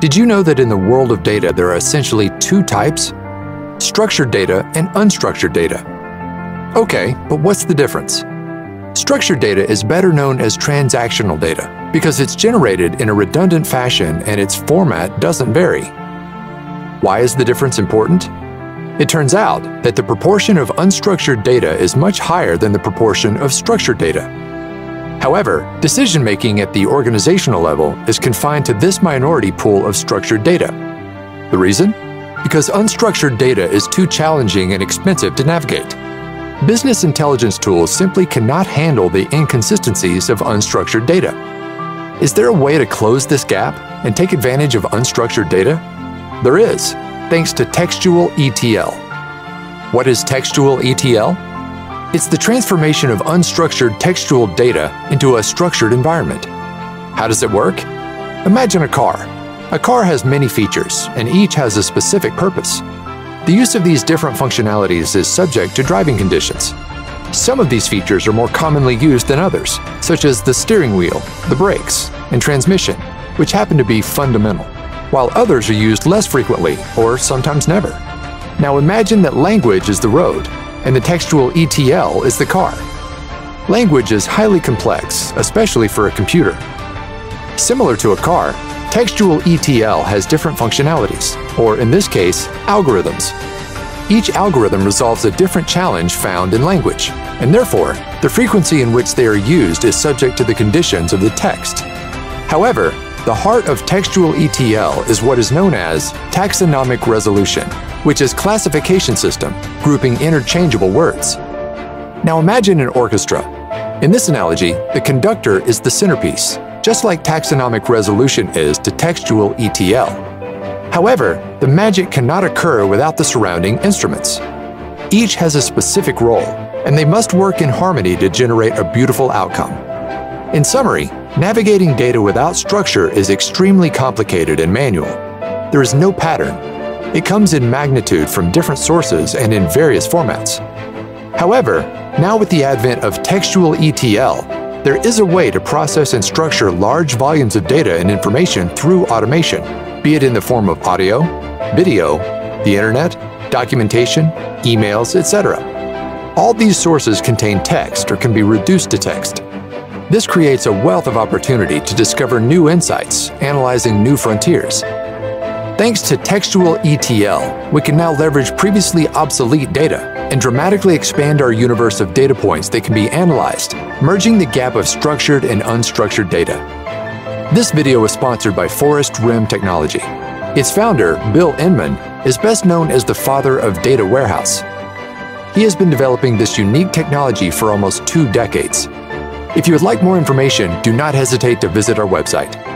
Did you know that in the world of data there are essentially two types? Structured data and unstructured data. Okay, but what's the difference? Structured data is better known as transactional data because it's generated in a redundant fashion and its format doesn't vary. Why is the difference important? It turns out that the proportion of unstructured data is much higher than the proportion of structured data. However, decision-making at the organizational level is confined to this minority pool of structured data. The reason? Because unstructured data is too challenging and expensive to navigate. Business intelligence tools simply cannot handle the inconsistencies of unstructured data. Is there a way to close this gap and take advantage of unstructured data? There is, thanks to textual ETL. What is textual ETL? It's the transformation of unstructured textual data into a structured environment. How does it work? Imagine a car. A car has many features, and each has a specific purpose. The use of these different functionalities is subject to driving conditions. Some of these features are more commonly used than others, such as the steering wheel, the brakes, and transmission, which happen to be fundamental, while others are used less frequently or sometimes never. Now imagine that language is the road and the textual ETL is the car. Language is highly complex, especially for a computer. Similar to a car, textual ETL has different functionalities, or in this case, algorithms. Each algorithm resolves a different challenge found in language, and therefore, the frequency in which they are used is subject to the conditions of the text. However, the heart of textual ETL is what is known as taxonomic resolution, which is classification system, grouping interchangeable words. Now imagine an orchestra. In this analogy, the conductor is the centerpiece, just like taxonomic resolution is to textual ETL. However, the magic cannot occur without the surrounding instruments. Each has a specific role, and they must work in harmony to generate a beautiful outcome. In summary, navigating data without structure is extremely complicated and manual. There is no pattern, it comes in magnitude from different sources and in various formats. However, now with the advent of textual ETL, there is a way to process and structure large volumes of data and information through automation, be it in the form of audio, video, the internet, documentation, emails, etc. All these sources contain text or can be reduced to text. This creates a wealth of opportunity to discover new insights, analyzing new frontiers, Thanks to textual ETL, we can now leverage previously obsolete data and dramatically expand our universe of data points that can be analyzed, merging the gap of structured and unstructured data. This video was sponsored by Forest Rim Technology. Its founder, Bill Inmon, is best known as the father of data warehouse. He has been developing this unique technology for almost two decades. If you would like more information, do not hesitate to visit our website